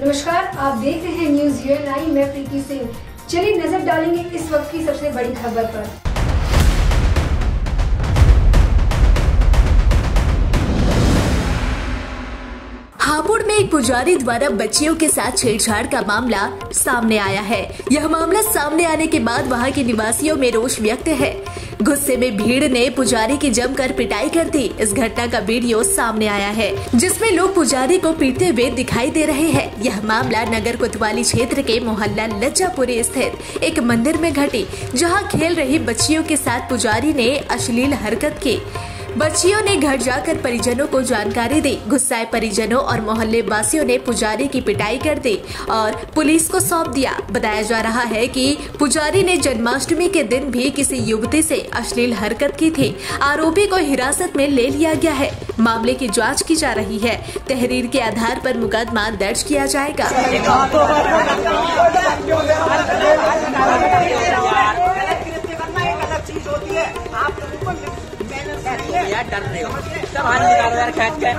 नमस्कार, आप देख रहे हैं न्यूज़ यूएनआई मैं प्रीति सिंह। चलिए नज़र डालेंगे इस वक्त की सबसे बड़ी खबर पर। हापुड़ में एक पुजारी द्वारा बच्चियों के साथ छेड़छाड़ का मामला सामने आया है। यह मामला सामने आने के बाद वहाँ के निवासियों में रोष व्यक्त है। गुस्से में भीड़ ने पुजारी की जमकर पिटाई कर दी। इस घटना का वीडियो सामने आया है, जिसमें लोग पुजारी को पीटते हुए दिखाई दे रहे हैं। यह मामला नगर कोतवाली क्षेत्र के मोहल्ला लज्जापुरी स्थित एक मंदिर में घटी, जहाँ खेल रही बच्चियों के साथ पुजारी ने अश्लील हरकत की। बच्चियों ने घर जाकर परिजनों को जानकारी दी। गुस्साए परिजनों और मोहल्ले वासियों ने पुजारी की पिटाई कर दी और पुलिस को सौंप दिया। बताया जा रहा है कि पुजारी ने जन्माष्टमी के दिन भी किसी युवती से अश्लील हरकत की थी। आरोपी को हिरासत में ले लिया गया है। मामले की जाँच की जा रही है। तहरीर के आधार पर मुकदमा दर्ज किया जाएगा। यार डर रहे हो? सब हाथ यार के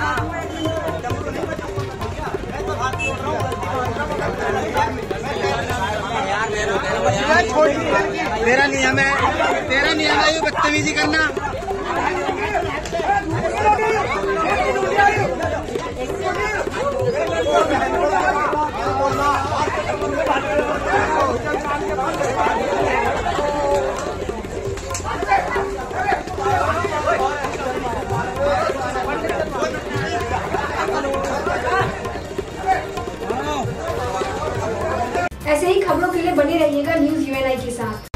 तेरा नियम है तेरा नियम है ये बदतमीजी करना। ऐसे ही खबरों के लिए बने रहिएगा न्यूज़ यूएनआई के साथ।